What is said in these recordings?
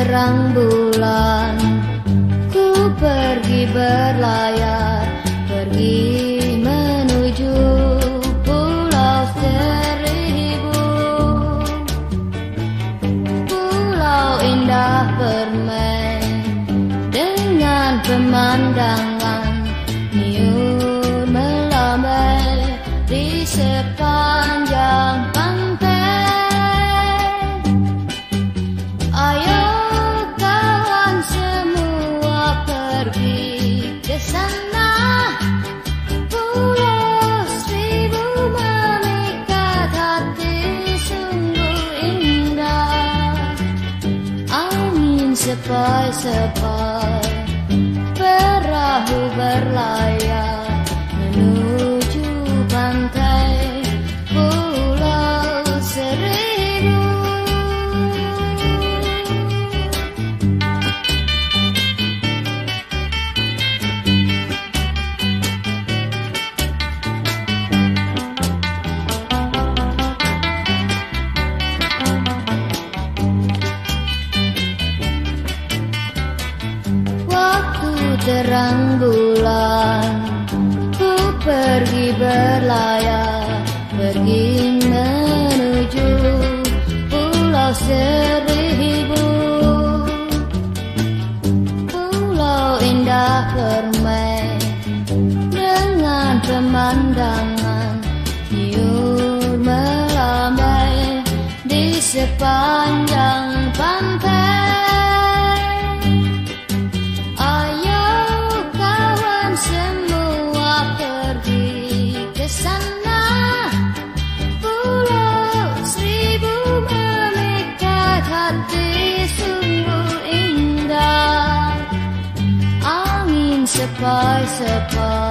terang bulan Ku pergi berlayar sepai-sepai Perahu berlayar terang bulan. Ku pergi berlayar Pergi menuju Pulau Seribu. Pulau indah permai Dengan pemandangan Tiur melambai Di sepanjang hati sungguh indah Angin sepai-sepai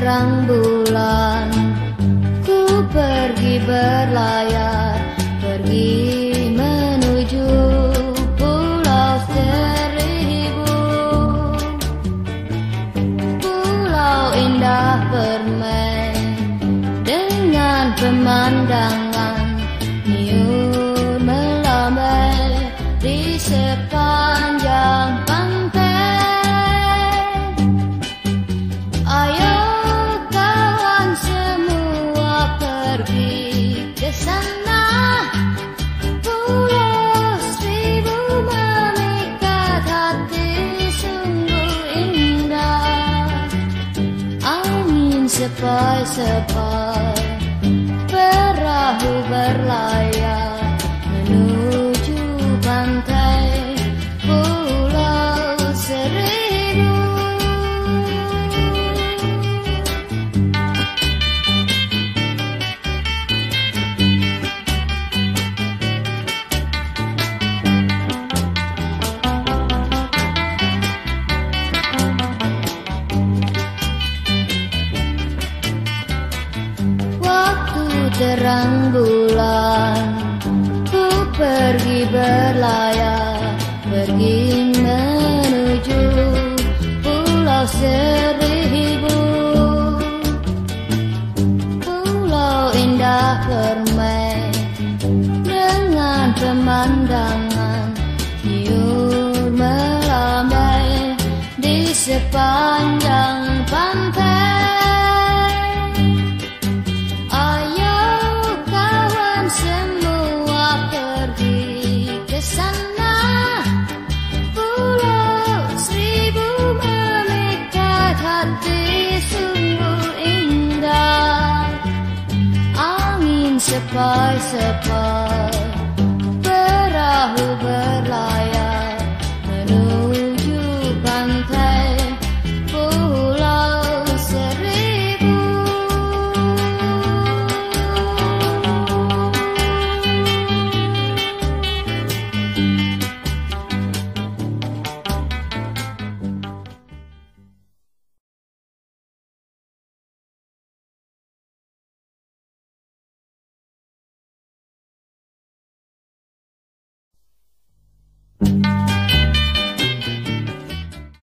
terang bulan Ku pergi berlayar Pergi menuju pulau seribu. Pulau indah permen Dengan pemandangan Di sepanjang pantai Angin sepai-sepai Perahu berlayar menuju pantai terang bulan Ku pergi berlayar Pergi menuju sepai-sepai Perahu ber